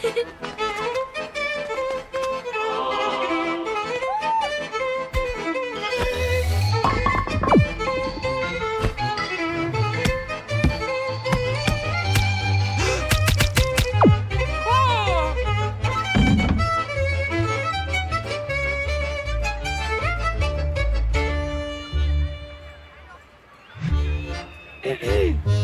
Hehehe Hey, hey.